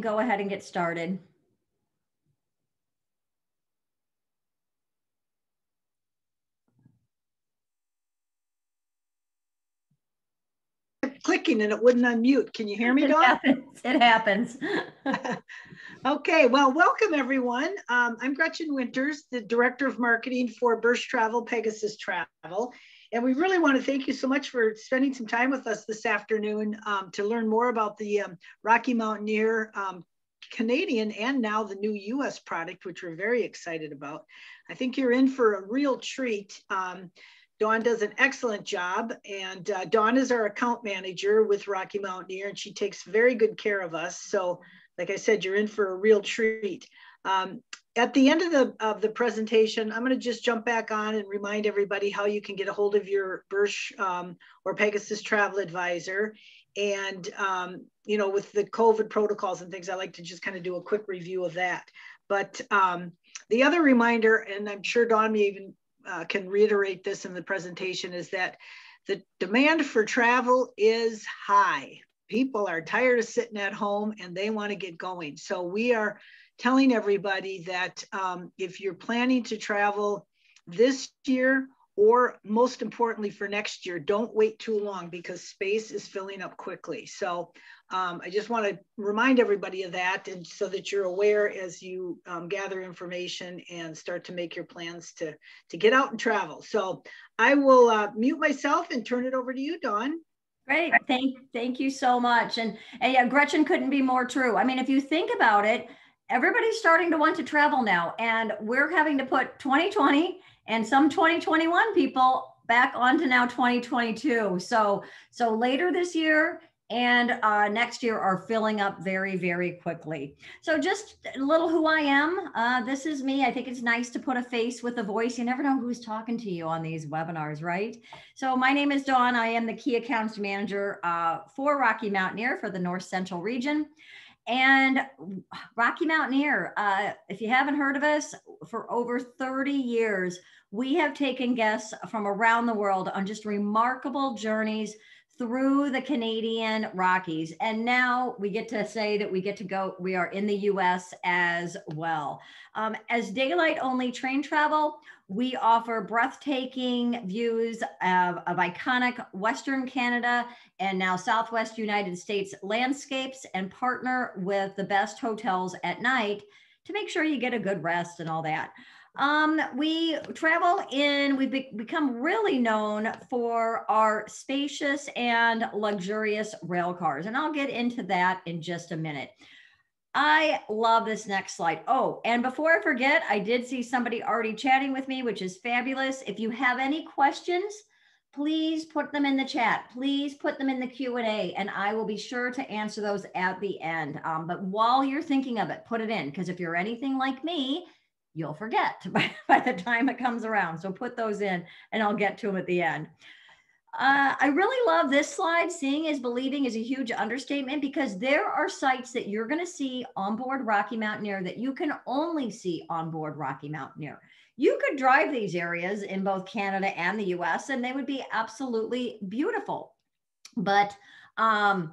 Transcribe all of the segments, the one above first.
go ahead and get started. clicking and it wouldn't unmute. Can you hear me, Dawn? It happens. It happens. okay, well, welcome everyone. Um, I'm Gretchen Winters, the Director of Marketing for Bursch Travel, Pegasus Travel. And we really want to thank you so much for spending some time with us this afternoon um, to learn more about the um, Rocky Mountaineer um, Canadian and now the new US product, which we're very excited about. I think you're in for a real treat. Um, Dawn does an excellent job, and uh, Dawn is our account manager with Rocky Mountaineer, and she takes very good care of us. So, like I said, you're in for a real treat. Um, at the end of the of the presentation, I'm going to just jump back on and remind everybody how you can get a hold of your Bursch um, or Pegasus travel advisor. And um, you know, with the COVID protocols and things, I like to just kind of do a quick review of that. But um, the other reminder, and I'm sure Dawn may even uh, can reiterate this in the presentation, is that the demand for travel is high. People are tired of sitting at home and they want to get going. So we are telling everybody that um, if you're planning to travel this year or most importantly for next year, don't wait too long because space is filling up quickly. So um, I just want to remind everybody of that and so that you're aware as you um, gather information and start to make your plans to, to get out and travel. So I will uh, mute myself and turn it over to you, Dawn. Great. Thank, thank you so much. And, and yeah, Gretchen couldn't be more true. I mean, if you think about it, everybody's starting to want to travel now, and we're having to put 2020 and some 2021 people back onto now 2022. So, so later this year, and uh, next year are filling up very, very quickly. So just a little who I am. Uh, this is me. I think it's nice to put a face with a voice. You never know who's talking to you on these webinars, right? So my name is Dawn. I am the Key Accounts Manager uh, for Rocky Mountaineer for the North Central region. And Rocky Mountaineer, uh, if you haven't heard of us, for over 30 years, we have taken guests from around the world on just remarkable journeys through the Canadian Rockies. And now we get to say that we get to go, we are in the US as well. Um, as daylight only train travel, we offer breathtaking views of, of iconic Western Canada and now Southwest United States landscapes and partner with the best hotels at night to make sure you get a good rest and all that. Um, we travel in, we've be become really known for our spacious and luxurious rail cars. And I'll get into that in just a minute. I love this next slide. Oh, and before I forget, I did see somebody already chatting with me, which is fabulous. If you have any questions, please put them in the chat. Please put them in the Q&A and I will be sure to answer those at the end. Um, but while you're thinking of it, put it in because if you're anything like me, you'll forget by, by the time it comes around. So put those in and I'll get to them at the end. Uh, I really love this slide. Seeing is believing is a huge understatement because there are sites that you're going to see on board Rocky Mountaineer that you can only see on board Rocky Mountaineer. You could drive these areas in both Canada and the US and they would be absolutely beautiful. But um,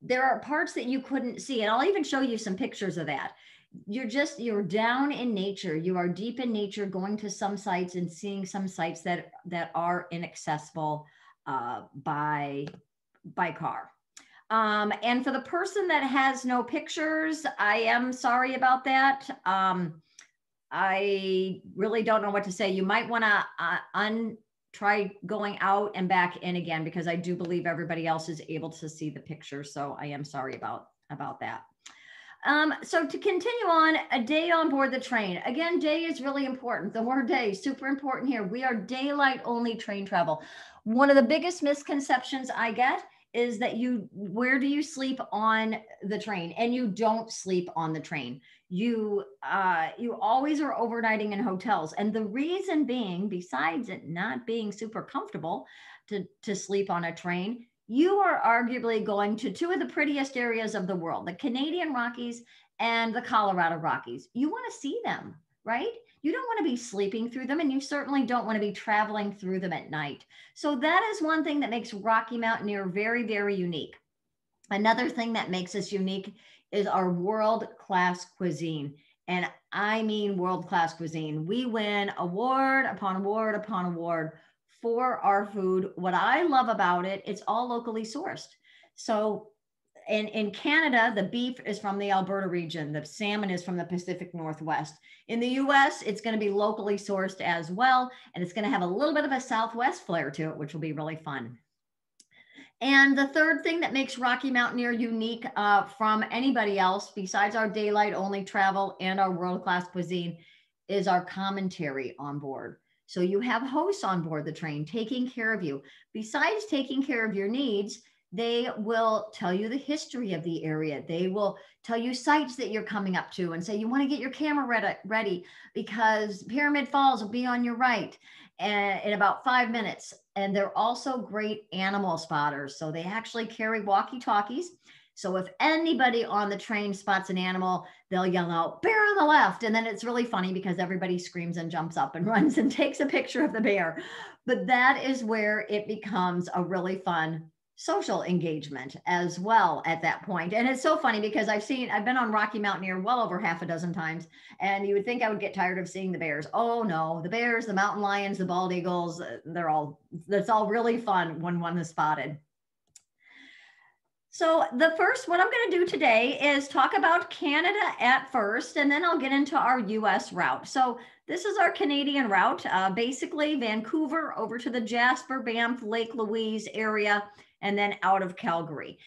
there are parts that you couldn't see. And I'll even show you some pictures of that you're just you're down in nature you are deep in nature going to some sites and seeing some sites that that are inaccessible uh, by by car um, and for the person that has no pictures i am sorry about that um, i really don't know what to say you might want to uh, un try going out and back in again because i do believe everybody else is able to see the picture so i am sorry about about that um, so to continue on, a day on board the train. Again, day is really important. The word day, super important here. We are daylight only train travel. One of the biggest misconceptions I get is that you, where do you sleep on the train? And you don't sleep on the train. You, uh, you always are overnighting in hotels. And the reason being, besides it not being super comfortable to, to sleep on a train, you are arguably going to two of the prettiest areas of the world, the Canadian Rockies and the Colorado Rockies. You want to see them, right? You don't want to be sleeping through them, and you certainly don't want to be traveling through them at night. So, that is one thing that makes Rocky Mountaineer very, very unique. Another thing that makes us unique is our world class cuisine. And I mean world class cuisine. We win award upon award upon award for our food. What I love about it, it's all locally sourced. So in, in Canada, the beef is from the Alberta region, the salmon is from the Pacific Northwest. In the US, it's going to be locally sourced as well, and it's going to have a little bit of a Southwest flair to it, which will be really fun. And the third thing that makes Rocky Mountaineer unique uh, from anybody else, besides our daylight only travel and our world class cuisine, is our commentary on board. So you have hosts on board the train taking care of you. Besides taking care of your needs, they will tell you the history of the area. They will tell you sites that you're coming up to and say, you want to get your camera ready, ready because Pyramid Falls will be on your right eh, in about five minutes. And they're also great animal spotters. So they actually carry walkie talkies. So if anybody on the train spots an animal, they'll yell out, bear on the left. And then it's really funny because everybody screams and jumps up and runs and takes a picture of the bear. But that is where it becomes a really fun social engagement as well at that point. And it's so funny because I've seen, I've been on Rocky Mountaineer well over half a dozen times, and you would think I would get tired of seeing the bears. Oh no, the bears, the mountain lions, the bald eagles, uh, they're all, that's all really fun when one is spotted. So the first, what I'm going to do today is talk about Canada at first, and then I'll get into our US route. So this is our Canadian route, uh, basically Vancouver over to the Jasper, Banff, Lake Louise area and then out of Calgary.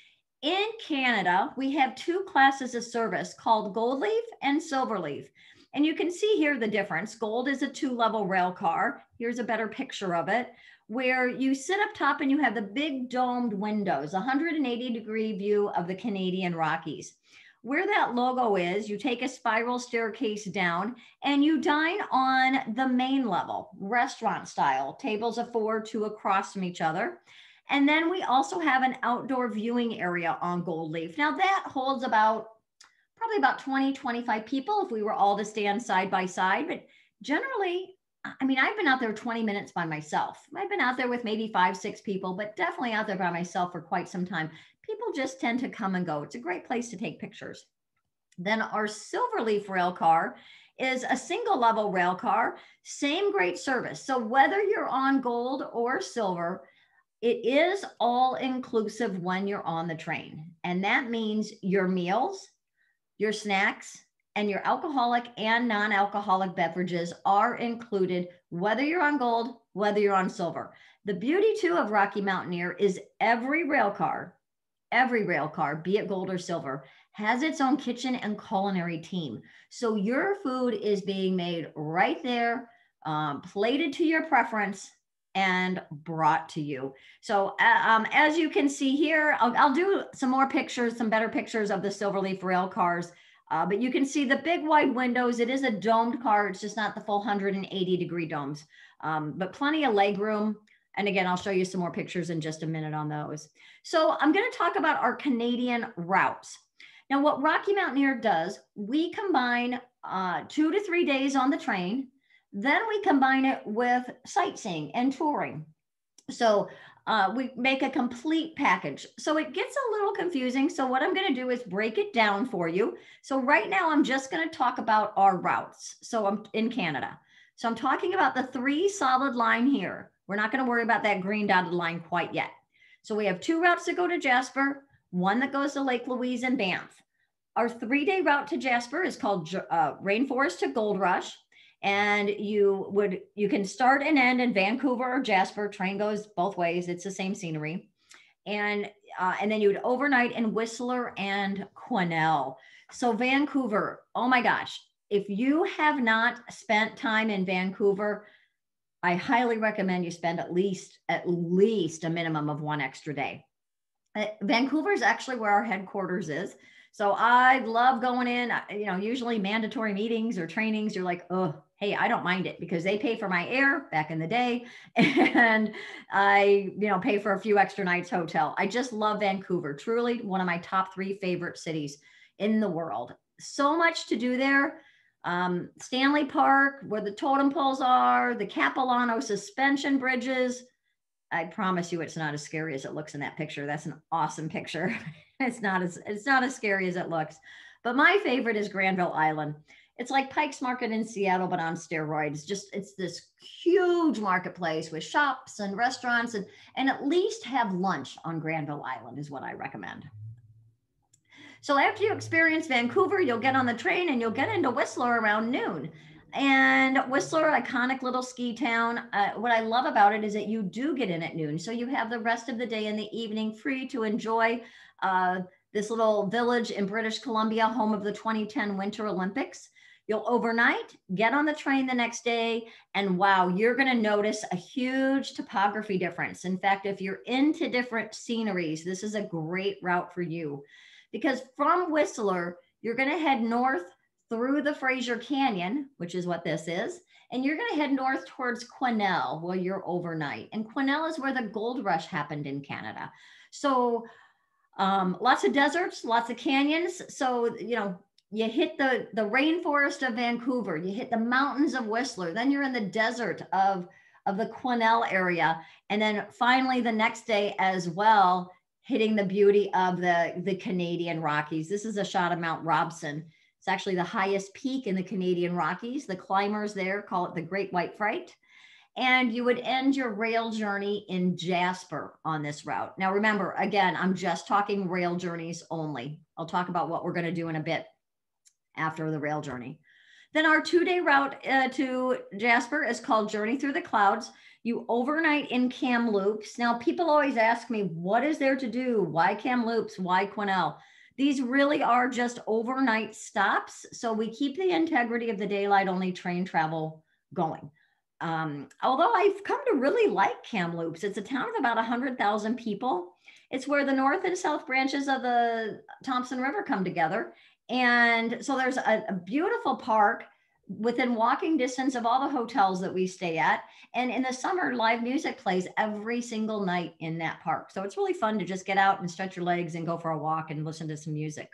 In Canada, we have two classes of service called Gold Leaf and Silver Leaf. And you can see here the difference. Gold is a two level rail car. Here's a better picture of it, where you sit up top and you have the big domed windows, 180 degree view of the Canadian Rockies. Where that logo is, you take a spiral staircase down and you dine on the main level, restaurant style, tables of four, two across from each other. And then we also have an outdoor viewing area on Gold Leaf. Now that holds about probably about 20, 25 people if we were all to stand side by side. But generally, I mean, I've been out there 20 minutes by myself. I've been out there with maybe five, six people, but definitely out there by myself for quite some time. People just tend to come and go. It's a great place to take pictures. Then our Silverleaf rail car is a single level rail car, same great service. So whether you're on gold or silver, it is all inclusive when you're on the train. And that means your meals, your snacks, and your alcoholic and non alcoholic beverages are included, whether you're on gold, whether you're on silver. The beauty too of Rocky Mountaineer is every rail car, every rail car, be it gold or silver, has its own kitchen and culinary team. So your food is being made right there, um, plated to your preference, and brought to you. So uh, um, as you can see here, I'll, I'll, do some more pictures, some better pictures of the Silverleaf rail cars. Uh, but you can see the big wide windows. It is a domed car. It's just not the full 180 degree domes, um, but plenty of leg room. And again, I'll show you some more pictures in just a minute on those. So I'm going to talk about our Canadian routes. Now, what Rocky Mountaineer does, we combine uh, two to three days on the train then we combine it with sightseeing and touring. So uh, we make a complete package. So it gets a little confusing. So what I'm going to do is break it down for you. So right now I'm just going to talk about our routes. So I'm in Canada. So I'm talking about the three solid line here. We're not going to worry about that green dotted line quite yet. So we have two routes that go to Jasper, one that goes to Lake Louise and Banff. Our three day route to Jasper is called uh, Rainforest to Gold Rush and you would you can start and end in Vancouver or Jasper. Train goes both ways. It's the same scenery, and uh, and then you would overnight in Whistler and Quesnel. So Vancouver. Oh my gosh! If you have not spent time in Vancouver, I highly recommend you spend at least at least a minimum of one extra day. Uh, Vancouver is actually where our headquarters is. So I love going in, you know, usually mandatory meetings or trainings, you're like, oh, hey, I don't mind it because they pay for my air back in the day and I, you know, pay for a few extra nights hotel. I just love Vancouver, truly one of my top three favorite cities in the world. So much to do there. Um, Stanley Park, where the totem poles are, the Capilano suspension bridges. I promise you it's not as scary as it looks in that picture. That's an awesome picture. it's not as it's not as scary as it looks. But my favorite is Granville Island. It's like Pike's Market in Seattle, but on steroids. Just it's this huge marketplace with shops and restaurants, and and at least have lunch on Granville Island is what I recommend. So after you experience Vancouver, you'll get on the train and you'll get into Whistler around noon. And Whistler, iconic little ski town. Uh, what I love about it is that you do get in at noon. So you have the rest of the day and the evening free to enjoy uh, this little village in British Columbia, home of the 2010 Winter Olympics. You'll overnight, get on the train the next day, and wow, you're going to notice a huge topography difference. In fact, if you're into different sceneries, this is a great route for you because from Whistler, you're going to head north through the Fraser Canyon, which is what this is, and you're going to head north towards Quesnel while you're overnight. And Quesnel is where the gold rush happened in Canada. So um, lots of deserts, lots of canyons. So, you know, you hit the, the rainforest of Vancouver, you hit the mountains of Whistler, then you're in the desert of, of the Quesnel area. And then finally the next day as well, hitting the beauty of the, the Canadian Rockies. This is a shot of Mount Robson. It's actually the highest peak in the Canadian Rockies. The climbers there call it the Great White Fright. And you would end your rail journey in Jasper on this route. Now, remember, again, I'm just talking rail journeys only. I'll talk about what we're going to do in a bit after the rail journey. Then our two day route uh, to Jasper is called Journey Through the Clouds. You overnight in Kamloops. Now, people always ask me, what is there to do? Why Kamloops? Why Quesnel? These really are just overnight stops. So we keep the integrity of the daylight only train travel going. Um, although I've come to really like Kamloops, it's a town of about 100,000 people. It's where the north and south branches of the Thompson River come together. And so there's a, a beautiful park within walking distance of all the hotels that we stay at. And in the summer, live music plays every single night in that park. So it's really fun to just get out and stretch your legs and go for a walk and listen to some music.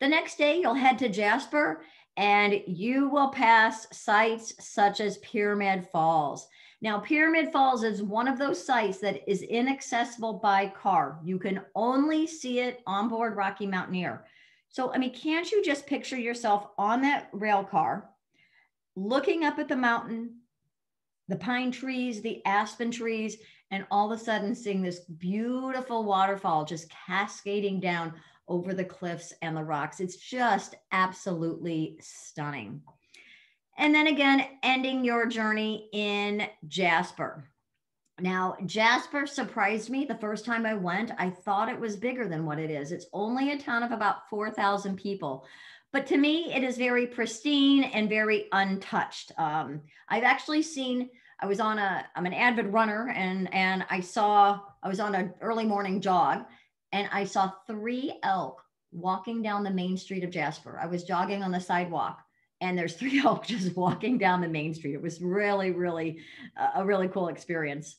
The next day, you'll head to Jasper and you will pass sites such as Pyramid Falls. Now, Pyramid Falls is one of those sites that is inaccessible by car. You can only see it on board Rocky Mountaineer. So, I mean, can't you just picture yourself on that rail car, looking up at the mountain, the pine trees, the aspen trees, and all of a sudden seeing this beautiful waterfall just cascading down over the cliffs and the rocks? It's just absolutely stunning. And then again, ending your journey in Jasper. Now, Jasper surprised me the first time I went. I thought it was bigger than what it is. It's only a town of about 4,000 people. But to me, it is very pristine and very untouched. Um, I've actually seen, I was on a, I'm an avid runner and, and I saw, I was on an early morning jog and I saw three elk walking down the main street of Jasper. I was jogging on the sidewalk and there's three elk just walking down the main street. It was really, really a really cool experience.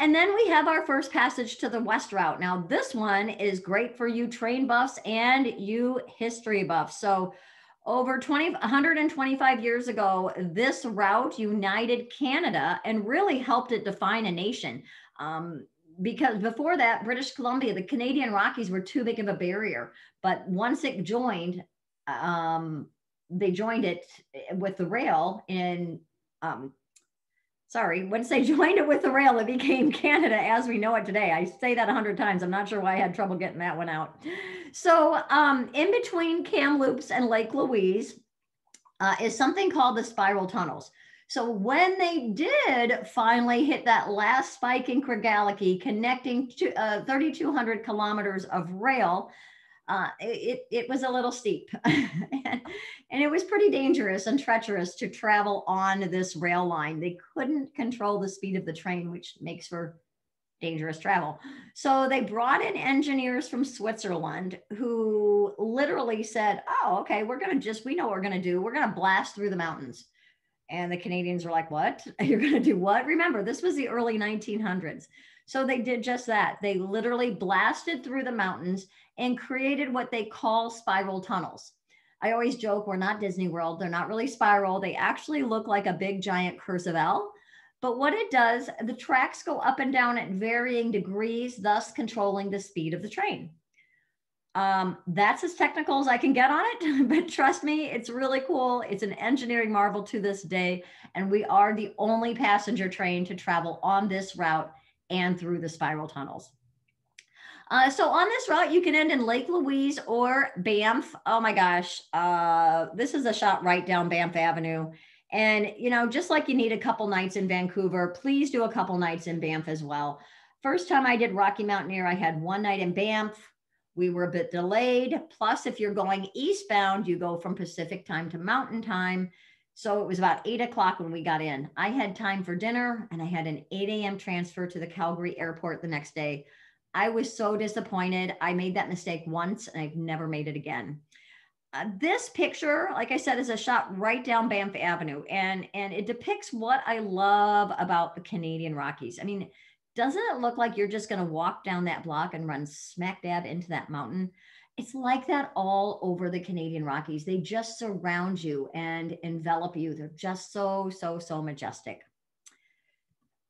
And then we have our first passage to the West Route. Now, this one is great for you train buffs and you history buffs. So, over 20, 125 years ago, this route united Canada and really helped it define a nation. Um, because before that, British Columbia, the Canadian Rockies were too big of a barrier. But once it joined, um, they joined it with the rail in um, sorry, once they joined it with the rail, it became Canada as we know it today. I say that a hundred times. I'm not sure why I had trouble getting that one out. So um, in between Kamloops and Lake Louise uh, is something called the spiral tunnels. So when they did finally hit that last spike in Craigellachie, connecting to uh, 3,200 kilometers of rail, uh, it, it was a little steep and, and, it was pretty dangerous and treacherous to travel on this rail line. They couldn't control the speed of the train, which makes for dangerous travel. So they brought in engineers from Switzerland who literally said, Oh, okay, we're going to just, we know what we're going to do. We're going to blast through the mountains. And the Canadians were like, What? You're going to do what? Remember, this was the early 1900s. So they did just that. They literally blasted through the mountains and created what they call spiral tunnels. I always joke we're not Disney World. They're not really spiral. They actually look like a big giant cursive L. But what it does, the tracks go up and down at varying degrees, thus controlling the speed of the train. Um, that's as technical as I can get on it, but trust me, it's really cool. It's an engineering marvel to this day, and we are the only passenger train to travel on this route and through the spiral tunnels. Uh, so on this route, you can end in Lake Louise or Banff. Oh my gosh, uh, this is a shot right down Banff Avenue. And, you know, just like you need a couple nights in Vancouver, please do a couple nights in Banff as well. First time I did Rocky Mountaineer, I had one night in Banff. We were a bit delayed. Plus, if you're going eastbound, you go from Pacific time to Mountain time. So it was about eight o'clock when we got in. I had time for dinner and I had an 8 a.m. transfer to the Calgary airport the next day. I was so disappointed. I made that mistake once and I've never made it again. Uh, this picture, like I said, is a shot right down Banff Avenue, and and it depicts what I love about the Canadian Rockies. I mean, doesn't it look like you're just going to walk down that block and run smack dab into that mountain? It's like that all over the Canadian Rockies. They just surround you and envelop you. They're just so so so majestic.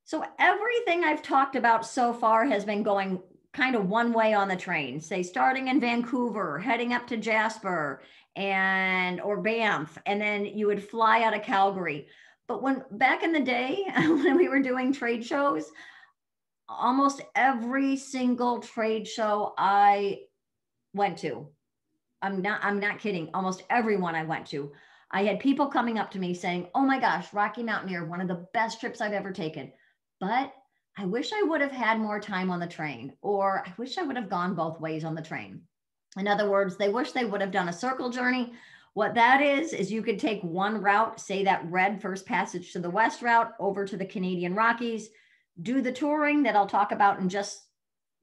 So everything I've talked about so far has been going kind of one way on the train, say starting in Vancouver, heading up to Jasper and or Banff, and then you would fly out of Calgary. But when back in the day when we were doing trade shows, almost every single trade show I went to, I'm not I'm not kidding, almost everyone I went to, I had people coming up to me saying, "Oh my gosh, Rocky Mountaineer, one of the best trips I've ever taken." But I wish I would have had more time on the train, or I wish I would have gone both ways on the train. In other words, they wish they would have done a circle journey. What that is, is you could take one route, say that red first passage to the west route over to the Canadian Rockies, do the touring that I'll talk about in just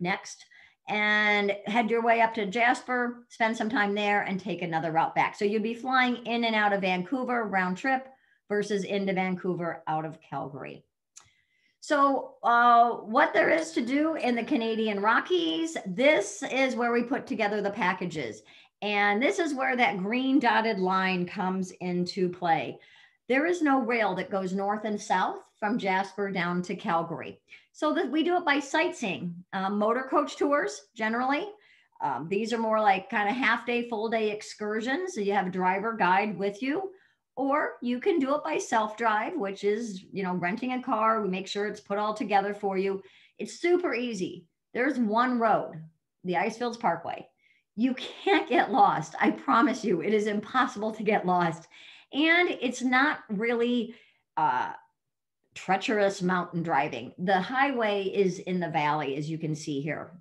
next, and head your way up to Jasper, spend some time there, and take another route back. So you'd be flying in and out of Vancouver round trip versus into Vancouver out of Calgary. So, uh, what there is to do in the Canadian Rockies, this is where we put together the packages. And this is where that green dotted line comes into play. There is no rail that goes north and south from Jasper down to Calgary. So that we do it by sightseeing, um, motor coach tours generally. Um, these are more like kind of half day, full day excursions. So you have a driver guide with you or you can do it by self drive which is you know renting a car. We make sure it's put all together for you. It's super easy. There's one road the icefields parkway. You can't get lost. I promise you it is impossible to get lost. And it's not really uh, treacherous mountain driving. The highway is in the valley as you can see here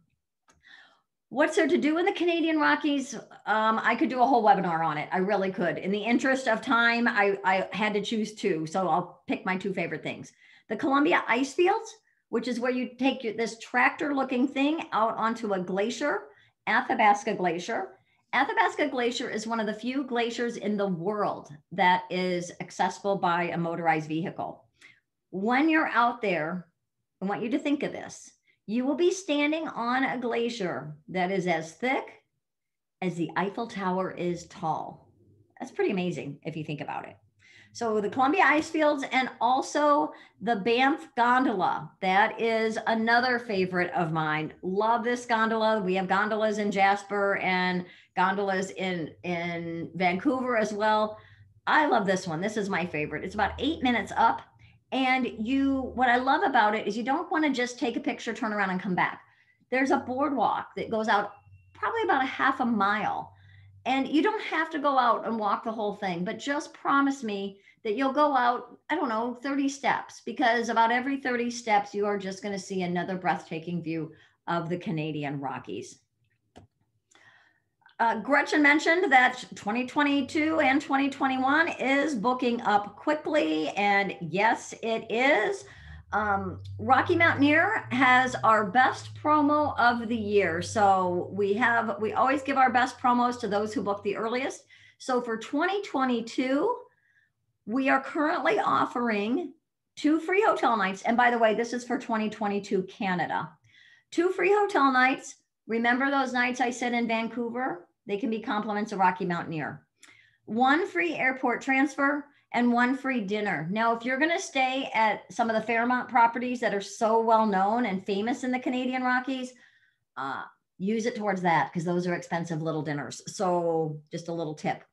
What's there to do in the Canadian Rockies? Um, I could do a whole webinar on it. I really could. In the interest of time, I, I had to choose two. So I'll pick my two favorite things. The Columbia Ice Fields, which is where you take this tractor looking thing out onto a glacier, Athabasca Glacier. Athabasca Glacier is one of the few glaciers in the world that is accessible by a motorized vehicle. When you're out there, I want you to think of this you will be standing on a glacier that is as thick as the Eiffel Tower is tall. That's pretty amazing if you think about it. So the Columbia ice fields and also the Banff gondola. That is another favorite of mine. Love this gondola. We have gondolas in Jasper and gondolas in, in Vancouver as well. I love this one. This is my favorite. It's about eight minutes up and you, what I love about it is you don't want to just take a picture, turn around, and come back. There's a boardwalk that goes out probably about a half a mile. And you don't have to go out and walk the whole thing, but just promise me that you'll go out, I don't know, 30 steps, because about every 30 steps, you are just going to see another breathtaking view of the Canadian Rockies. Uh, Gretchen mentioned that 2022 and 2021 is booking up quickly, and yes, it is. Um, Rocky Mountaineer has our best promo of the year. So we have, we always give our best promos to those who book the earliest. So for 2022, we are currently offering two free hotel nights. And by the way, this is for 2022 Canada. Two free hotel nights Remember those nights I said in Vancouver? They can be compliments of Rocky Mountaineer. One free airport transfer and one free dinner. Now, if you're going to stay at some of the Fairmont properties that are so well known and famous in the Canadian Rockies, uh, use it towards that because those are expensive little dinners. So, just a little tip.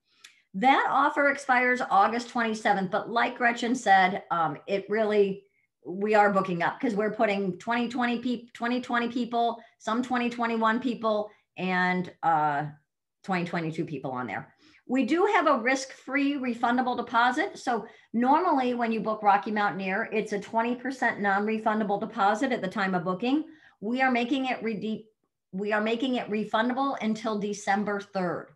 That offer expires August 27th, but like Gretchen said, um, it really we are booking up because we're putting 2020 people 2020 people some 2021 people and uh 2022 people on there we do have a risk-free refundable deposit. So normally when you book Rocky Mountaineer, it's a 20% non-refundable deposit at the time of booking. We are making it re- we are making it refundable until December 3rd.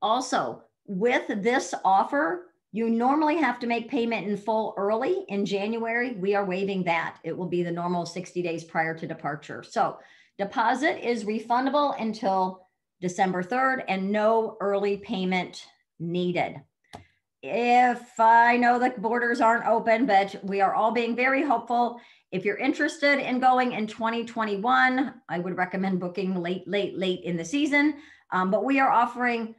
Also, with this offer, you normally have to make payment in full early in January. We are waiving that. It will be the normal 60 days prior to departure. So, deposit is refundable until December 3rd and no early payment needed. If I know the borders aren't open, but we are all being very hopeful. If you're interested in going in 2021, I would recommend booking late, late, late in the season. Um, but we are offering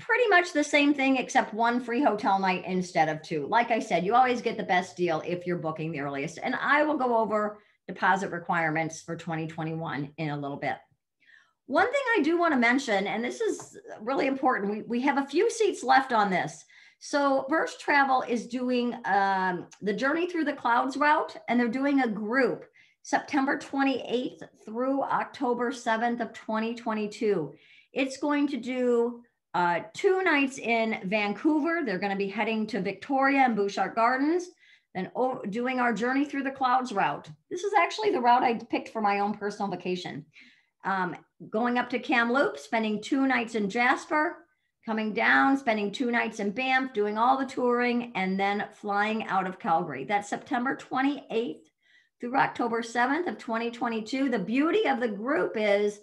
pretty much the same thing except one free hotel night instead of two. Like I said, you always get the best deal if you're booking the earliest. And I will go over deposit requirements for 2021 in a little bit. One thing I do want to mention, and this is really important, we, we have a few seats left on this. So Bursch Travel is doing um, the Journey Through the Clouds route, and they're doing a group September 28th through October 7th of 2022. It's going to do uh, two nights in Vancouver. They're going to be heading to Victoria and Butchart Gardens, then oh, doing our Journey Through the Clouds route. This is actually the route I picked for my own personal vacation um, going up to Kamloops, spending two nights in Jasper, coming down, spending two nights in Banff, doing all the touring, and then flying out of Calgary. That's September 28th through October 7th of 2022. The beauty of the group is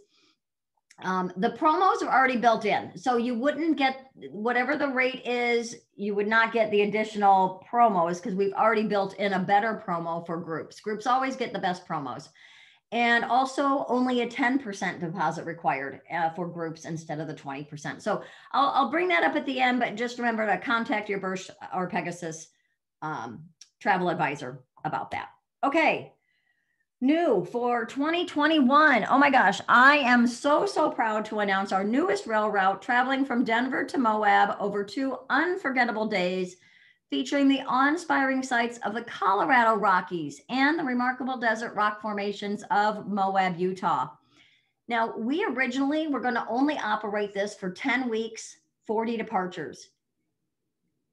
um, the promos are already built in. So you wouldn't get whatever the rate is, you would not get the additional promos because we've already built in a better promo for groups. Groups always get the best promos and also only a 10% deposit required uh, for groups instead of the 20%. So I'll, I'll, bring that up at the end, but just remember to contact your Bursch or Pegasus um, travel advisor about that. Okay, new for 2021. Oh my gosh, I am so, so proud to announce our newest rail route traveling from Denver to Moab over two unforgettable days featuring the awe-inspiring sights of the Colorado Rockies and the remarkable desert rock formations of Moab, Utah. Now, we originally were going to only operate this for 10 weeks, 40 departures.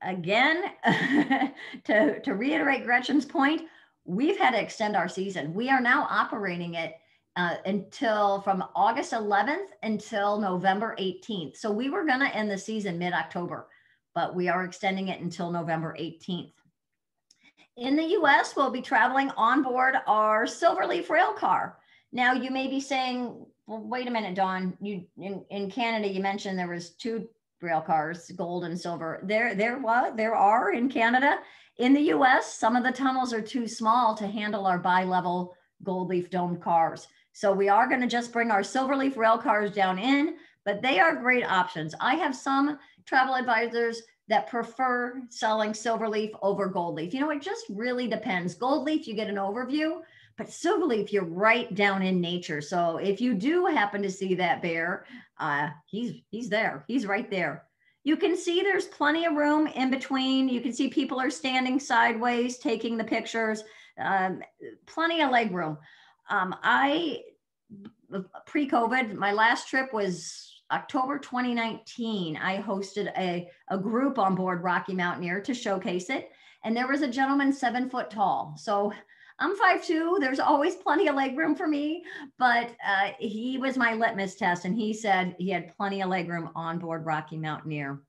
Again, to, to reiterate Gretchen's point, we've had to extend our season. We are now operating it uh, until from August 11th until November 18th. So we were going to end the season mid October but we are extending it until November 18th. In the US, we'll be traveling on board our Silverleaf rail car. Now you may be saying, well, wait a minute, Dawn, you in, in Canada, you mentioned there was two rail cars, gold and silver. There, there what? There are in Canada. In the US, some of the tunnels are too small to handle our bi-level gold leaf domed cars. So we are going to just bring our Silverleaf rail cars down in, but they are great options. I have some travel advisors that prefer selling silverleaf over gold leaf. You know, it just really depends. Gold leaf, you get an overview, but silverleaf, you're right down in nature. So if you do happen to see that bear, uh, he's he's there. He's right there. You can see there's plenty of room in between. You can see people are standing sideways, taking the pictures. Um, plenty of leg room. Um, I pre-COVID, my last trip was October 2019, I hosted a, a group on board Rocky Mountaineer to showcase it. And there was a gentleman seven foot tall. So I'm five two. There's always plenty of leg room for me, but uh, he was my litmus test, and he said he had plenty of leg room on board Rocky Mountaineer.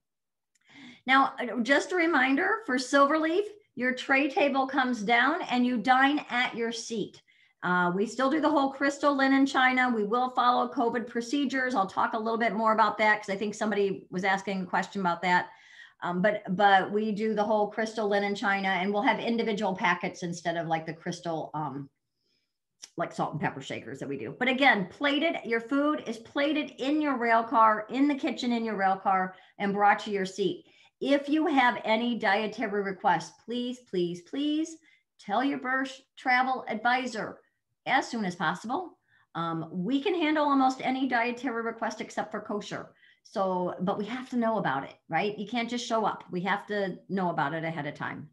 Now, uh, just a reminder for Silverleaf, your tray table comes down and you dine at your seat. Uh, we still do the whole crystal linen china. We will follow COVID procedures. I'll talk a little bit more about that because I think somebody was asking a question about that. Um, but but we do the whole crystal linen china, and we'll have individual packets instead of like the crystal um, like salt and pepper shakers that we do. But again, plated, your food is plated in your rail car, in the kitchen in your rail car, and brought to your seat. If you have any dietary requests, please, please, please tell your Bursch travel advisor as soon as possible. Um, we can handle almost any dietary request except for kosher. So, but we have to know about it, right? You can't just show up. We have to know about it ahead of time.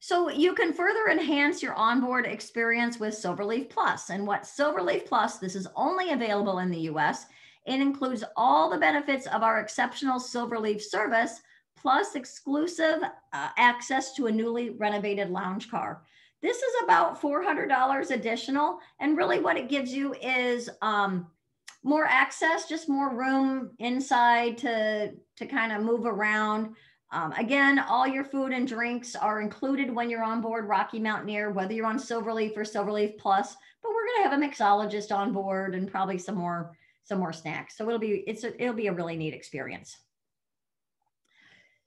So you can further enhance your onboard experience with Silverleaf Plus. And what Silverleaf Plus, this is only available in the US. It includes all the benefits of our exceptional Silverleaf service, plus exclusive uh, access to a newly renovated lounge car. This is about $400 additional. And really what it gives you is um, more access, just more room inside to, to kind of move around. Um, again, all your food and drinks are included when you're on board Rocky Mountaineer, whether you're on Silverleaf or Silverleaf Plus, but we're going to have a mixologist on board and probably some more, some more snacks. So it'll be, it's a, it'll be a really neat experience.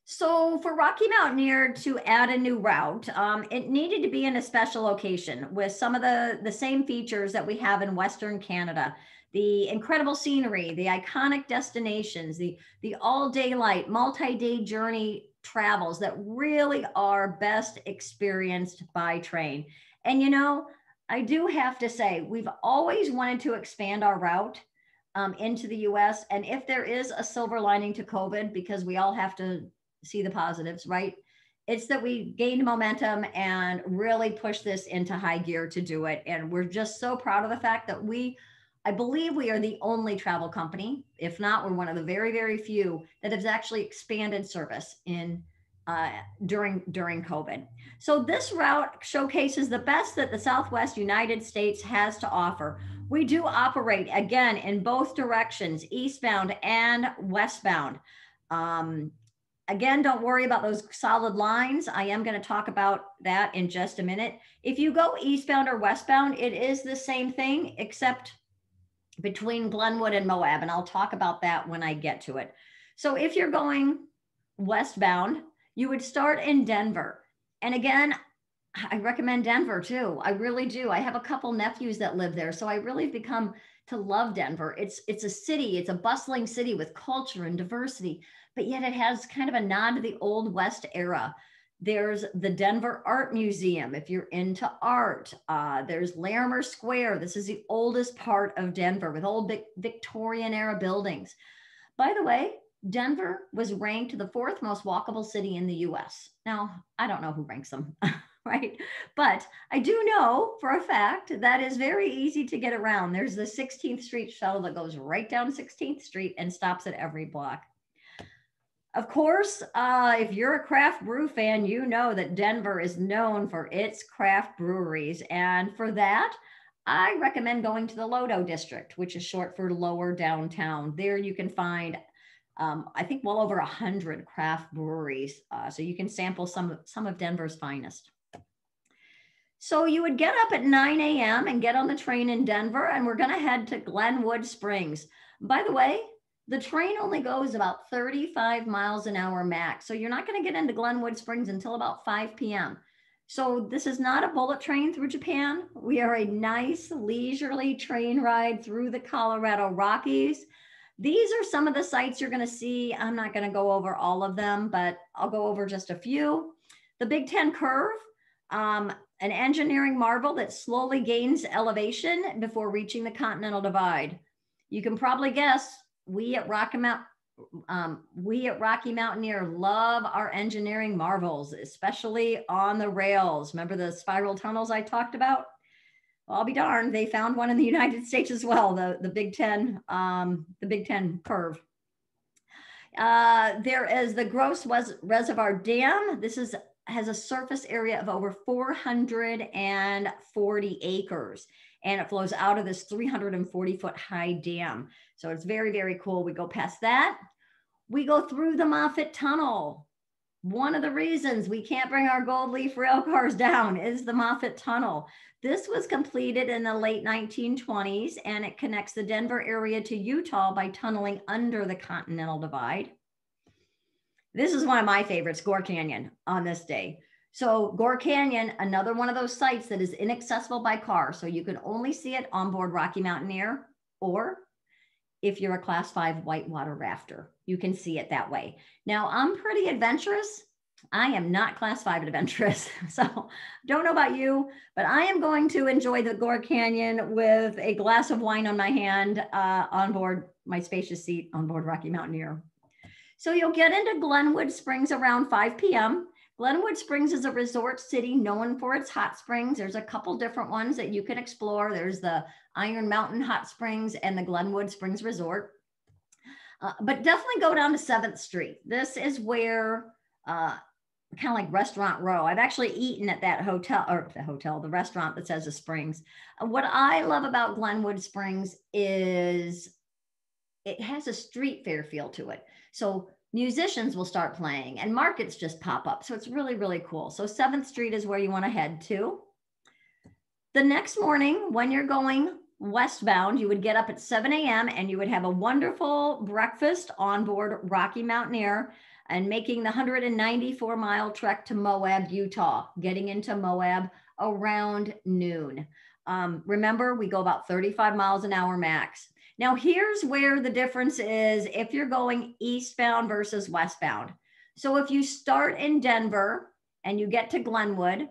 So for Rocky Mountaineer to add a new route, um, it needed to be in a special location with some of the, the same features that we have in Western Canada. The incredible scenery, the iconic destinations, the, the all day light, multi-day journey travels that really are best experienced by train. And you know, I do have to say, we've always wanted to expand our route um, into the US. And if there is a silver lining to COVID, because we all have to see the positives, right? It's that we gained momentum and really pushed this into high gear to do it. And we're just so proud of the fact that we, I believe we are the only travel company, if not, we're one of the very, very few that has actually expanded service in uh, during during COVID. So this route showcases the best that the Southwest United States has to offer. We do operate again in both directions, eastbound and westbound. Um, Again, don't worry about those solid lines. I am going to talk about that in just a minute. If you go eastbound or westbound, it is the same thing, except between Glenwood and Moab. And I'll talk about that when I get to it. So if you're going westbound, you would start in Denver. And again, I recommend Denver too. I really do. I have a couple nephews that live there. So I really become to love Denver. It's it's a city, it's a bustling city with culture and diversity but yet it has kind of a nod to the old West era. There's the Denver Art Museum if you're into art. Uh, there's Larimer Square. This is the oldest part of Denver with old Victorian era buildings. By the way, Denver was ranked the fourth most walkable city in the US. Now, I don't know who ranks them, right? But I do know for a fact that is very easy to get around. There's the 16th Street shuttle that goes right down 16th Street and stops at every block. Of course, uh, if you're a craft brew fan, you know that Denver is known for its craft breweries. And for that, I recommend going to the Lodo District, which is short for Lower Downtown. There you can find, um, I think, well over a hundred craft breweries. Uh, so you can sample some, some of Denver's finest. So you would get up at 9 a.m. and get on the train in Denver, and we're going to head to Glenwood Springs. By the way, the train only goes about 35 miles an hour max. So you're not going to get into Glenwood Springs until about 5 p.m. So this is not a bullet train through Japan. We are a nice leisurely train ride through the Colorado Rockies. These are some of the sites you're going to see. I'm not going to go over all of them, but I'll go over just a few. The Big Ten Curve, um, an engineering marvel that slowly gains elevation before reaching the Continental Divide. You can probably guess we at Rocky Mount, um, we at Rocky Mountaineer love our engineering marvels, especially on the rails. Remember the spiral tunnels I talked about? Well, I'll be darned, they found one in the United States as well, the, the Big Ten, um, the Big Ten curve. Uh, there is the Gross Reservoir Dam. This is has a surface area of over 440 acres and it flows out of this 340 foot high dam. So it's very, very cool. We go past that. We go through the Moffat Tunnel. One of the reasons we can't bring our gold leaf rail cars down is the Moffat Tunnel. This was completed in the late 1920s and it connects the Denver area to Utah by tunneling under the Continental Divide. This is one of my favorites, Gore Canyon on this day. So Gore Canyon, another one of those sites that is inaccessible by car. So you can only see it on board Rocky Mountaineer or if you're a class five whitewater rafter. You can see it that way. Now, I'm pretty adventurous. I am not class five adventurous. So don't know about you, but I am going to enjoy the Gore Canyon with a glass of wine on my hand uh, on board my spacious seat on board Rocky Mountaineer. So you'll get into Glenwood Springs around 5 p.m. Glenwood Springs is a resort city known for its hot springs. There's a couple different ones that you can explore. There's the Iron Mountain Hot Springs and the Glenwood Springs Resort. Uh, but definitely go down to 7th Street. This is where uh, kind of like restaurant row. I've actually eaten at that hotel or the hotel, the restaurant that says the Springs. What I love about Glenwood Springs is it has a street fair feel to it. So musicians will start playing and markets just pop up. So it's really, really cool. So 7th Street is where you want to head to. The next morning, when you're going westbound, you would get up at 7 a.m. and you would have a wonderful breakfast on board Rocky Mountaineer and making the 194 mile trek to Moab, Utah, getting into Moab around noon. Um, remember, we go about 35 miles an hour max. Now, here's where the difference is if you're going eastbound versus westbound. So, if you start in Denver and you get to Glenwood,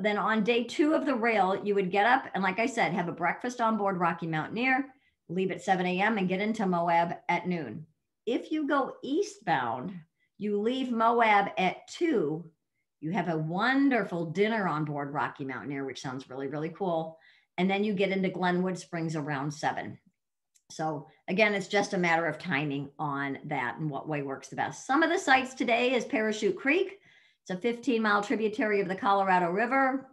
then on day two of the rail, you would get up and, like I said, have a breakfast on board Rocky Mountaineer, leave at 7 a.m., and get into Moab at noon. If you go eastbound, you leave Moab at 2. You have a wonderful dinner on board Rocky Mountaineer, which sounds really, really cool. And then you get into Glenwood Springs around 7. So again, it's just a matter of timing on that and what way works the best. Some of the sites today is Parachute Creek. It's a 15 mile tributary of the Colorado River.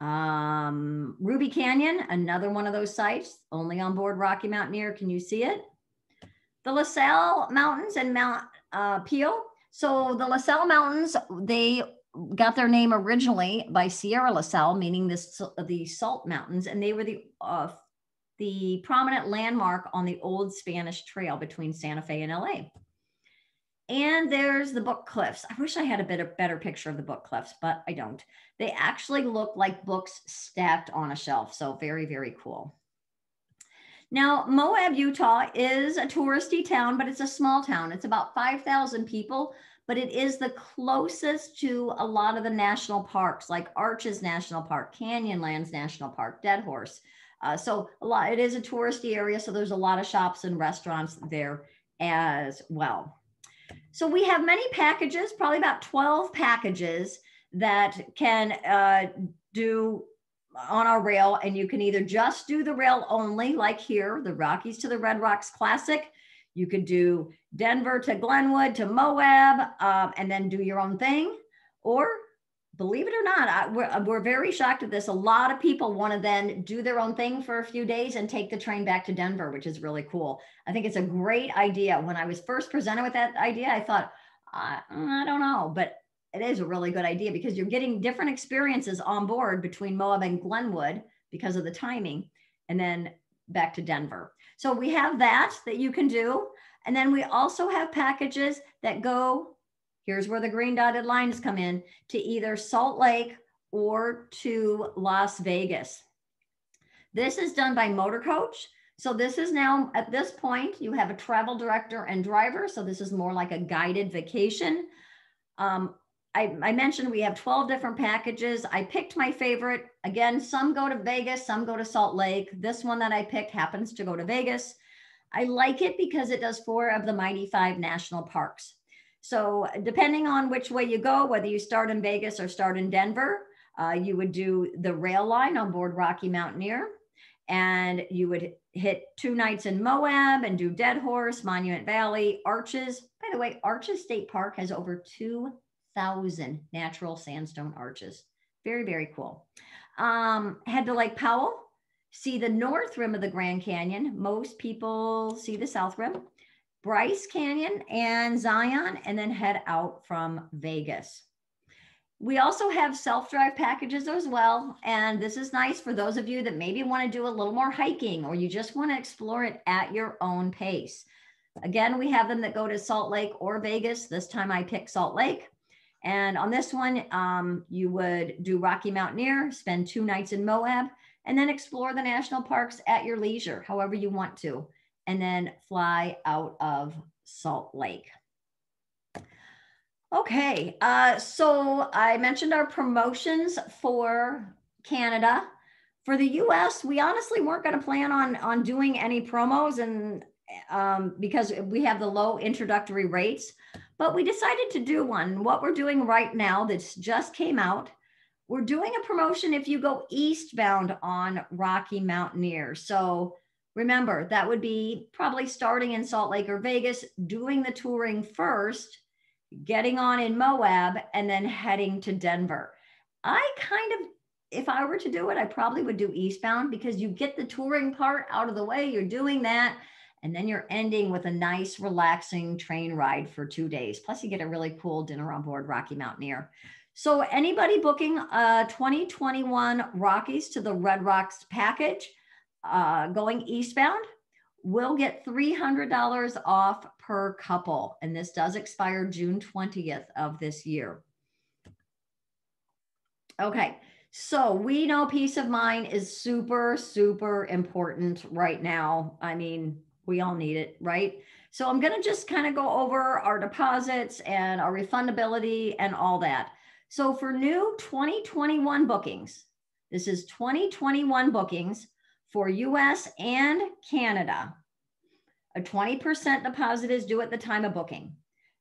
Um, Ruby Canyon, another one of those sites, only on board Rocky Mountaineer. Can you see it? The La Sal Mountains and Mount uh, Peale. So the La Sal Mountains, they got their name originally by Sierra La Sal, meaning this, the Salt Mountains, and they were the uh, the prominent landmark on the old Spanish Trail between Santa Fe and LA. And there's the book cliffs. I wish I had a bit of better picture of the book cliffs, but I don't. They actually look like books stacked on a shelf. So very, very cool. Now, Moab, Utah is a touristy town, but it's a small town. It's about 5,000 people, but it is the closest to a lot of the national parks like Arches National Park, Canyonlands National Park, Dead Horse. Uh, so a lot, it is a touristy area, so there's a lot of shops and restaurants there as well. So we have many packages, probably about 12 packages that can uh, do on our rail. And you can either just do the rail only, like here, the Rockies to the Red Rocks Classic. You could do Denver to Glenwood to Moab um, and then do your own thing. Or believe it or not, I, we're, uh, we're very shocked at this. A lot of people want to then do their own thing for a few days and take the train back to Denver, which is really cool. I think it's a great idea. When I was first presented with that idea, I thought, I, I don't know, but it is a really good idea because you're getting different experiences on board between Moab and Glenwood because of the timing, and then back to Denver. So we have that that you can do. And then we also have packages that go Here's where the green dotted lines come in to either Salt Lake or to Las Vegas. This is done by Motor Coach. So this is now at this point, you have a travel director and driver. So this is more like a guided vacation. Um, I, I, mentioned we have 12 different packages. I picked my favorite. Again, some go to Vegas, some go to Salt Lake. This one that I picked happens to go to Vegas. I like it because it does four of the Mighty Five national parks. So depending on which way you go, whether you start in Vegas or start in Denver, uh, you would do the rail line on board Rocky Mountaineer, and you would hit two nights in Moab and do Dead Horse, Monument Valley, Arches. By the way, Arches State Park has over 2,000 natural sandstone arches. Very, very cool. Um, head to Lake Powell, see the north rim of the Grand Canyon. Most people see the south rim. Bryce Canyon and Zion, and then head out from Vegas. We also have self-drive packages as well. And this is nice for those of you that maybe want to do a little more hiking or you just want to explore it at your own pace. Again, we have them that go to Salt Lake or Vegas. This time I picked Salt Lake. And on this one, um, you would do Rocky Mountaineer, spend two nights in Moab, and then explore the national parks at your leisure, however you want to. And then fly out of Salt Lake. Okay, uh, so I mentioned our promotions for Canada. For the US, we honestly weren't going to plan on, on doing any promos and um, because we have the low introductory rates, but we decided to do one. What we're doing right now that's just came out, we're doing a promotion if you go eastbound on Rocky Mountaineer. So remember, that would be probably starting in Salt Lake or Vegas, doing the touring first getting on in Moab, and then heading to Denver. I kind of, if I were to do it, I probably would do eastbound because you get the touring part out of the way. You're doing that. And then you're ending with a nice, relaxing train ride for two days. Plus, you get a really cool dinner on board Rocky Mountaineer. So, anybody booking a 2021 Rockies to the Red Rocks package uh, going eastbound, will get $300 off per couple. And this does expire June 20th of this year. Okay, so we know peace of mind is super, super important right now. I mean, we all need it, right? So I'm going to just kind of go over our deposits and our refundability and all that. So for new 2021 bookings, this is 2021 bookings for US and Canada. A 20% deposit is due at the time of booking.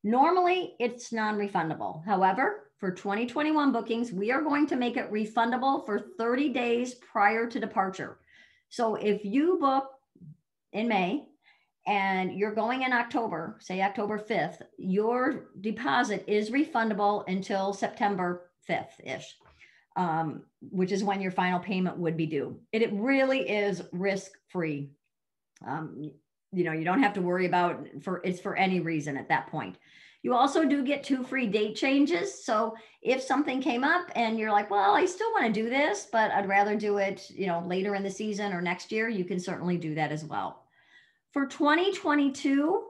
Normally, it's non refundable. However, for 2021 bookings, we are going to make it refundable for 30 days prior to departure. So if you book in May and you're going in October, say October 5th, your deposit is refundable until September 5th ish um, which is when your final payment would be due. It, it really is risk free. Um, you know, you don't have to worry about for it's for any reason at that point. You also do get two free date changes. So if something came up and you're like, well, I still want to do this, but I'd rather do it, you know, later in the season or next year, you can certainly do that as well. For 2022,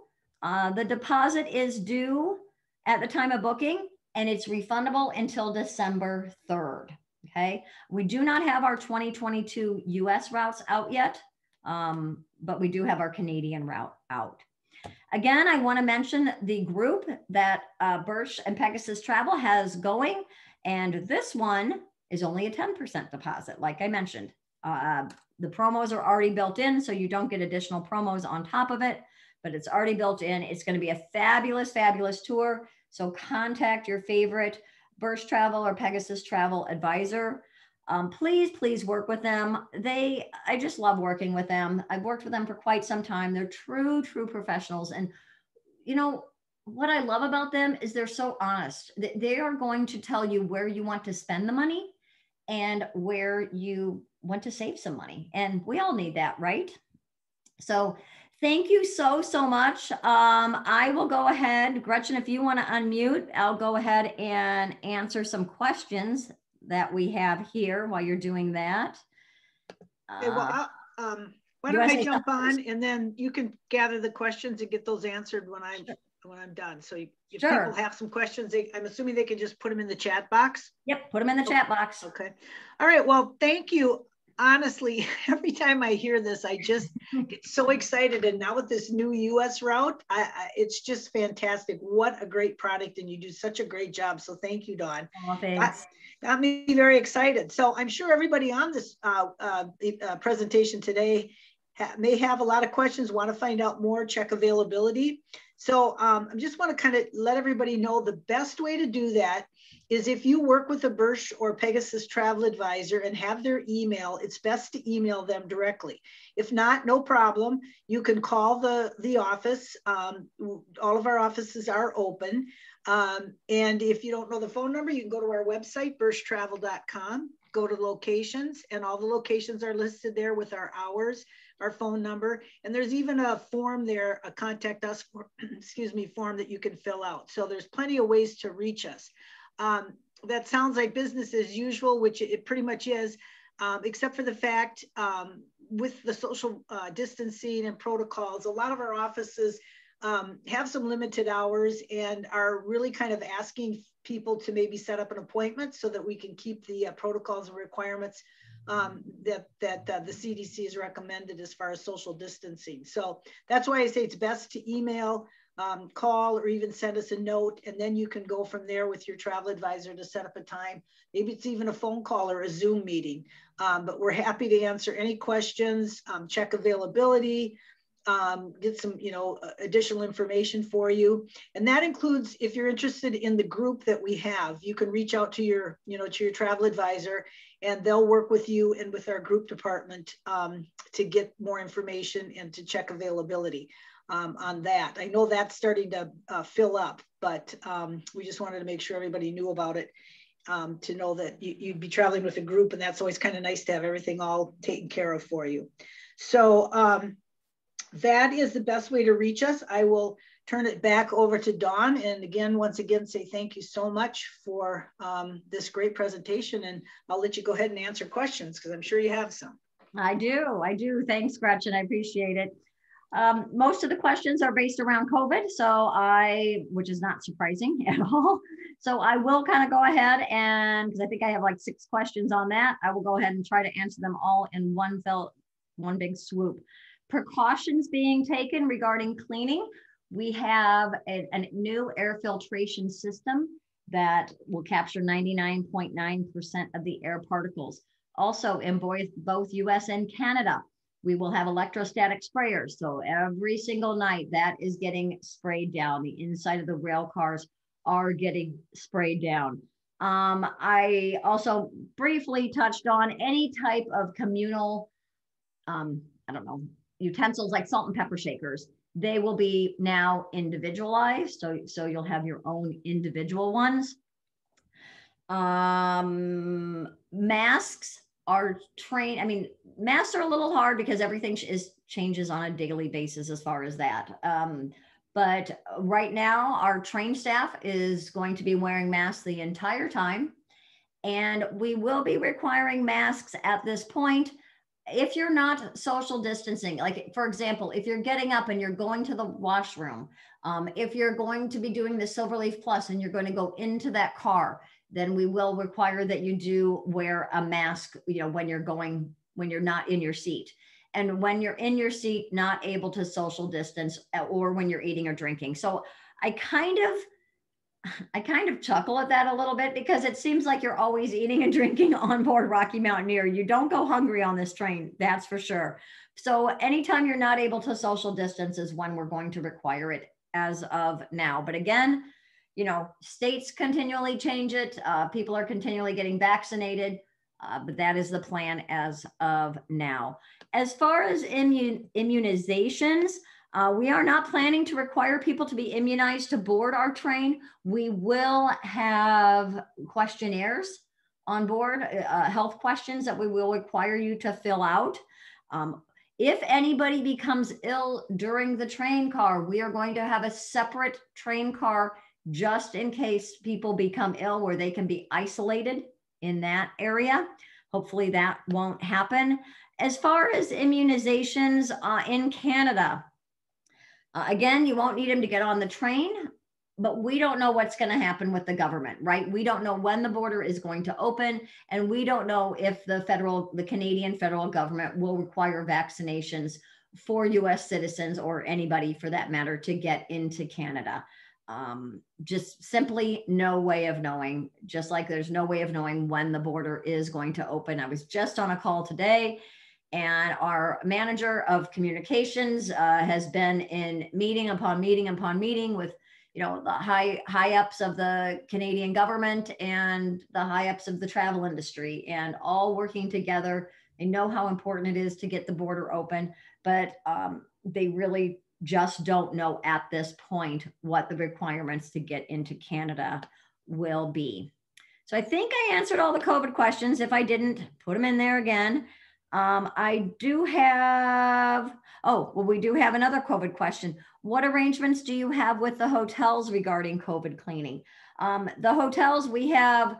uh, the deposit is due at the time of booking and it's refundable until December 3rd. Okay. We do not have our 2022 US routes out yet, um, but we do have our Canadian route out. Again, I want to mention the group that uh, Bursch and Pegasus Travel has going. And this one is only a 10% deposit, like I mentioned. Uh, the promos are already built in, so you don't get additional promos on top of it, but it's already built in. It's going to be a fabulous, fabulous tour. So contact your favorite Bursch Travel or Pegasus Travel advisor. Um, please, please work with them. They, I just love working with them. I've worked with them for quite some time. They're true, true professionals. And, you know, what I love about them is they're so honest. They are going to tell you where you want to spend the money and where you want to save some money. And we all need that, right? So Thank you so, so much. Um, I will go ahead, Gretchen, if you want to unmute, I'll go ahead and answer some questions that we have here while you're doing that. Okay, well, uh, um, why don't I jump on and then you can gather the questions and get those answered when I'm sure. when I'm done. So if sure. people have some questions, they, I'm assuming they can just put them in the chat box. Yep, put them in the chat box. Okay. All right. Well, thank you honestly, every time I hear this, I just get so excited. And now with this new US route, I, I, it's just fantastic. What a great product. And you do such a great job. So thank you, Dawn. Oh, thanks. Got, got me very excited. So I'm sure everybody on this uh, uh, uh, presentation today ha may have a lot of questions, want to find out more, check availability. So um, I just want to kind of let everybody know the best way to do that is if you work with a Bursch or Pegasus travel advisor and have their email, it's best to email them directly. If not, no problem. You can call the, the office. Um, all of our offices are open. Um, and if you don't know the phone number, you can go to our website, burschtravel.com, go to locations, and all the locations are listed there with our hours, our phone number. And there's even a form there, a contact us, excuse me, form that you can fill out. So there's plenty of ways to reach us. Um, that sounds like business as usual, which it pretty much is, um, except for the fact um, with the social uh, distancing and protocols, a lot of our offices um, have some limited hours and are really kind of asking people to maybe set up an appointment so that we can keep the uh, protocols and requirements um, that that uh, the CDC has recommended as far as social distancing. So that's why I say it's best to email, um, call, or even send us a note, and then you can go from there with your travel advisor to set up a time. Maybe it's even a phone call or a Zoom meeting. Um, but we're happy to answer any questions, um, check availability, um, get some, you know, additional information for you. And that includes if you're interested in the group that we have, you can reach out to your, you know, to your travel advisor and they'll work with you and with our group department um, to get more information and to check availability um, on that. I know that's starting to uh, fill up, but um, we just wanted to make sure everybody knew about it um, to know that you, would be traveling with a group and that's always kind of nice to have everything all taken care of for you. So um, that is the best way to reach us. I will turn it back over to Dawn. And again, once again, say thank you so much for um, this great presentation. And I'll let you go ahead and answer questions because I'm sure you have some. I do, I do. Thanks, Gretchen. I appreciate it. Um, most of the questions are based around COVID, so I, which is not surprising at all. So I will kind of go ahead and, because I think I have like six questions on that, I will go ahead and try to answer them all in one fell, one big swoop precautions being taken regarding cleaning. We have a, a new air filtration system that will capture 99.9% of the air particles. Also in both, both US and Canada, we will have electrostatic sprayers. So every single night that is getting sprayed down. The inside of the rail cars are getting sprayed down. Um, I also briefly touched on any type of communal, um, I don't know, utensils like salt and pepper shakers, they will be now individualized. So, so you'll have your own individual ones. Um, masks are trained. I mean, masks are a little hard because everything is changes on a daily basis as far as that. Um, but right now, our trained staff is going to be wearing masks the entire time. And we will be requiring masks at this point if you're not social distancing, like for example, if you're getting up and you're going to the washroom, um, if you're going to be doing the Silverleaf Plus and you're going to go into that car, then we will require that you do wear a mask, you know, when you're going, when you're not in your seat. And when you're in your seat, not able to social distance uh, or when you're eating or drinking. So I kind of, I kind of chuckle at that a little bit because it seems like you're always eating and drinking on board Rocky Mountaineer. You don't go hungry on this train, that's for sure. So anytime you're not able to social distance is when we're going to require it as of now. But again, you know, states continually change it. Uh, people are continually getting vaccinated, uh, but that is the plan as of now. As far as immun immunizations, uh, we are not planning to require people to be immunized to board our train. We will have questionnaires on board, uh, health questions that we will require you to fill out. Um, if anybody becomes ill during the train car, we are going to have a separate train car just in case people become ill where they can be isolated in that area. Hopefully that won't happen. As far as immunizations uh, in Canada, uh, again, you won't need him to get on the train, but we don't know what's going to happen with the government, right? We don't know when the border is going to open, and we don't know if the federal, the Canadian federal government will require vaccinations for US citizens or anybody for that matter to get into Canada. Um, just simply no way of knowing, just like there's no way of knowing when the border is going to open. I was just on a call today and our manager of communications uh, has been in meeting upon meeting upon meeting with you know the high high ups of the Canadian government and the high ups of the travel industry and all working together. They know how important it is to get the border open, but um, they really just don't know at this point what the requirements to get into Canada will be. So I think I answered all the COVID questions. If I didn't, put them in there again. Um, I do have, oh, well, we do have another COVID question. What arrangements do you have with the hotels regarding COVID cleaning? Um, the hotels we have,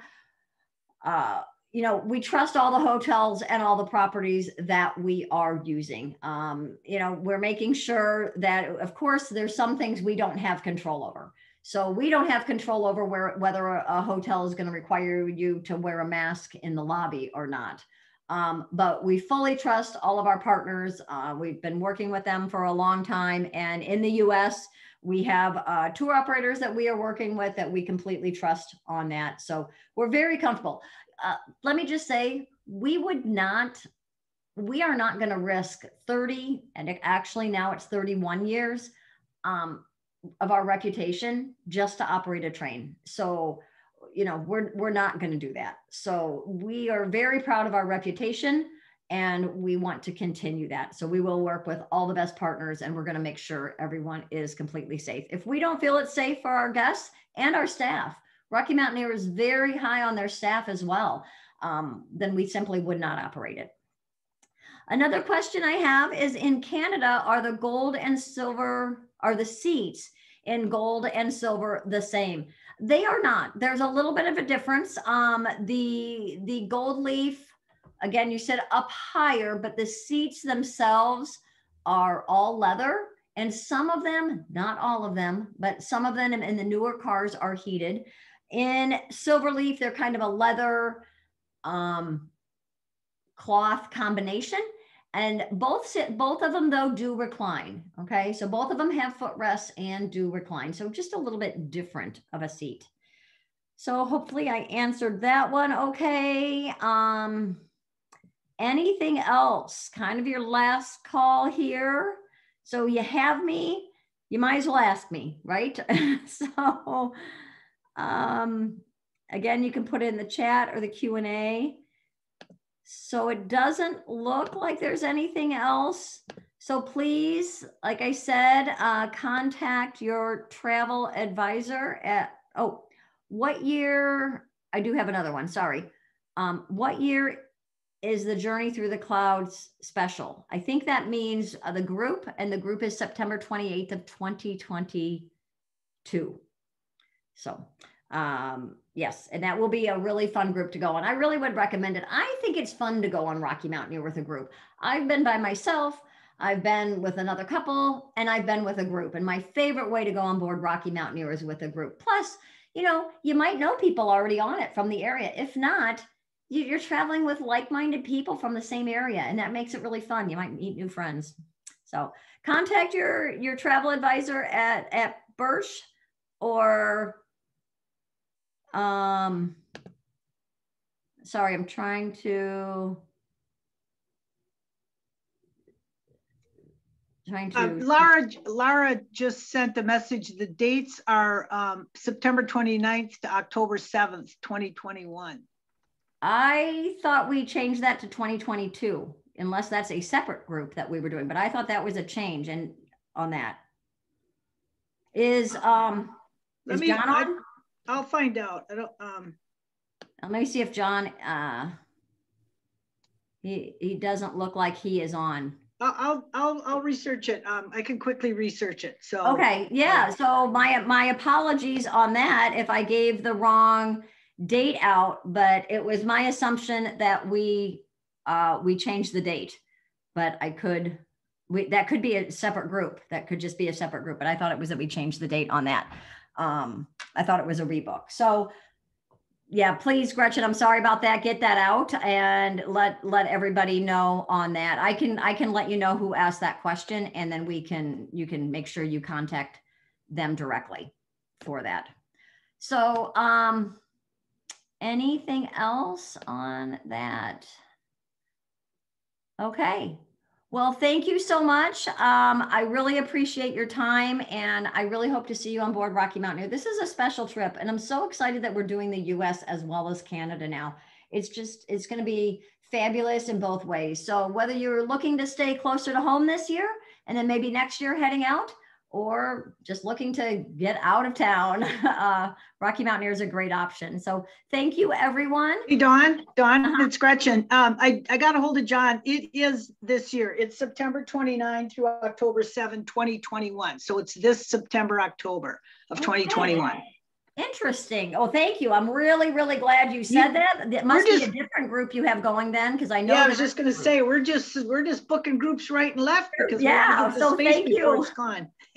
uh, you know, we trust all the hotels and all the properties that we are using. Um, you know, we're making sure that, of course, there's some things we don't have control over. So we don't have control over where whether a, hotel is going to require you to wear a mask in the lobby or not. Um, but we fully trust all of our partners. Uh, we've been working with them for a long time. And in the US, we have uh, tour operators that we are working with that we completely trust on that. So we're very comfortable. Uh, let me just say, we would not, we are not going to risk 30, and actually now it's 31 years um, of our reputation just to operate a train. So you know we're we're not going to do that. So we are very proud of our reputation and we want to continue that. So we will work with all the best partners and we're going to make sure everyone is completely safe. If we don't feel it's safe for our guests and our staff rocky mountaineer is very high on their staff as well um, then we simply would not operate it another question i have is in canada are the gold and silver are the seats in gold and silver the same they are not. There's a little bit of a difference. Um, the the gold leaf, again, you said up higher, but the seats themselves are all leather, and some of them, not all of them, but some of them in the newer cars are heated. In Silverleaf, they're kind of a leather um, cloth combination. And both sit, both of them though do recline okay? So both of them have footrests and do recline. So just a little bit different of a seat. So hopefully i answered that one okay. Um anything else? Kind of your last call here. So you have me. You might as well ask me right? So um again you can put it in the chat or the q&a so it doesn't look like there's anything else. So please, like I said, uh, contact your travel advisor at, oh, what year? I do have another one, sorry. Um, what year is the Journey Through the Clouds special? I think that means uh, the group, and the group is September 28th of 2022. So um, yes, and that will be a really fun group to go on. I really would recommend it. I think it's fun to go on Rocky Mountaineer with a group. I've been by myself, I've been with another couple, and I've been with a group. And my favorite way to go on board Rocky Mountaineer is with a group. Plus, you know, you might know people already on it from the area. If not, you're traveling with like-minded people from the same area, and that makes it really fun. You might meet new friends. So contact your your travel advisor at at Bursch or um, sorry, I'm trying to. Trying to. Uh, Laura, Laura just sent a message. The dates are um, September 29th to October 7th, 2021. I thought we changed that to 2022, unless that's a separate group that we were doing, but I thought that was a change and on that. Is um Let is me, John on? I'll find out. I don't. Um. Let me see if John. Uh. He he doesn't look like he is on. I'll I'll I'll research it. Um, I can quickly research it. So okay, yeah. Um, so my my apologies on that if I gave the wrong date out, but it was my assumption that we uh we changed the date, but I could we that could be a separate group. That could just be a separate group, but I thought it was that we changed the date on that um, I thought it was a rebook. So yeah, please, Gretchen, I'm sorry about that. Get that out and let let everybody know on that. I can I can let you know who asked that question, and then we can you can make sure you contact them directly for that. So um anything else on that? Okay. Well, thank you so much. Um, I really appreciate your time and I really hope to see you on board Rocky Mountaineer. This is a special trip and I'm so excited that we're doing the US as well as Canada now. It's just, it's going to be fabulous in both ways. So whether you're looking to stay closer to home this year and then maybe next year heading out, or just looking to get out of town, uh, Rocky Mountaineer is a great option. So thank you, everyone. Hey, Dawn, Dawn, uh-huh. it's Gretchen. Um, I, I got a hold of John. It is this year. It's September 29 through October 7, 2021. So it's this September, October of okay. 2021. Interesting. Oh, thank you. I'm really, really glad you said that. It must just, be a different group you have going then, because I know. Yeah, I was just going to say we're just we're just booking groups right and left because yeah. So thank you.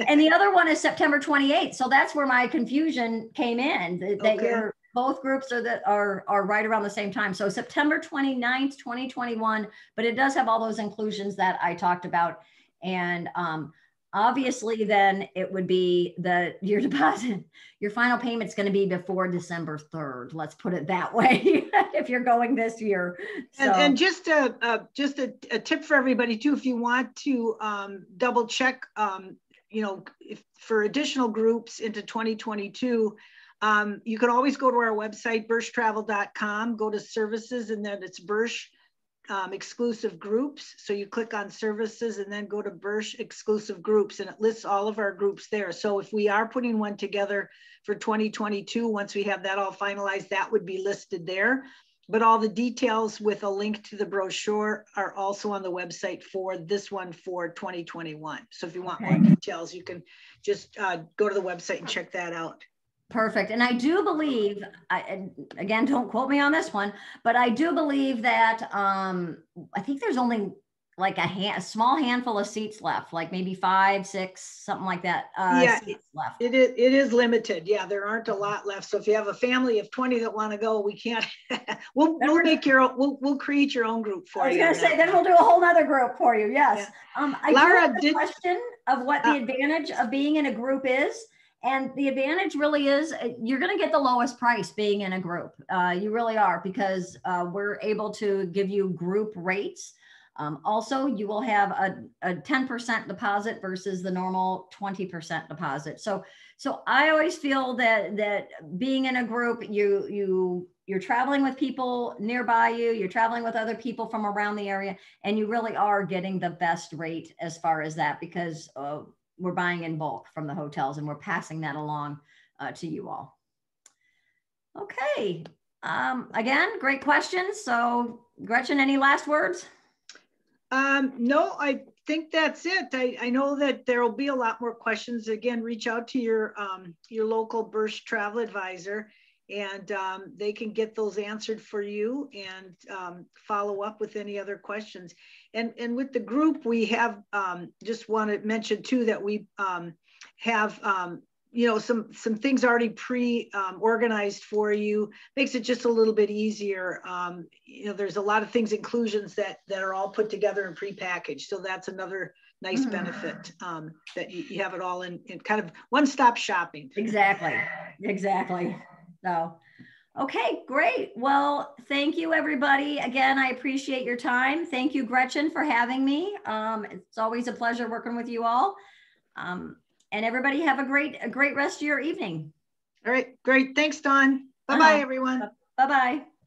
And the other one is September 28th. So that's where my confusion came in. That, okay. you're both groups are that are are right around the same time. So September 29th, 2021, but it does have all those inclusions that I talked about. And um, obviously then it would be the your deposit your final payment's going to be before december 3rd let's put it that way if you're going this year so. and, and, just a, a just a, a, tip for everybody too if you want to um, double check um, you know if for additional groups into 2022 um, you can always go to our website burschtravel.com go to services and then it's bursch um, exclusive groups. So you click on services and then go to Bursch exclusive groups and it lists all of our groups there. So if we are putting one together for 2022, once we have that all finalized, that would be listed there. But all the details with a link to the brochure are also on the website for this one for 2021. So if you want okay. more details, you can just uh, go to the website and check that out. Perfect. And I do believe, I, again, don't quote me on this one, but I do believe that um, I think there's only like a, hand, a small handful of seats left, like maybe five, six, something like that. Uh, yeah, left. It is, it is limited. Yeah, there aren't a lot left. So if you have a family of 20 that want to go, we can't, we'll, we'll make your own, we'll, we'll create your own group for you. I was going to say, then we'll do a whole other group for you. Yes. Yeah. Um, I Laura did question of what the uh, advantage of being in a group is. And the advantage really is uh, you're going to get the lowest price being in a group. Uh, you really are because uh, we're able to give you group rates. Um, also, you will have a, a 10% deposit versus the normal 20% deposit. So, so I always feel that that being in a group, you you you're traveling with people nearby you, you're traveling with other people from around the area, and you really are getting the best rate as far as that because uh, we're buying in bulk from the hotels and we're passing that along uh, to you all. Okay. Um, again, great questions. So Gretchen, any last words? Um, no, I think that's it. I, I know that there will be a lot more questions. Again, reach out to your um, your local Bursch travel advisor and um, they can get those answered for you and um, follow up with any other questions. And, and with the group, we have um, just want to mention too that we um, have um, you know some some things already pre um, organized for you. Makes it just a little bit easier you know there's a lot of things inclusions that that are all put together and pre-packaged. So that's another nice mm. benefit that you, you have it all in, in kind of one-stop shopping. Exactly. Exactly. So, okay, great. Well, thank you, everybody. Again, I appreciate your time. Thank you, Gretchen, for having me. Um, it's always a pleasure working with you all. Um, and everybody have a great, a great rest of your evening. All right, great. Thanks, Dawn. Bye-bye, uh -huh. everyone. Bye-bye.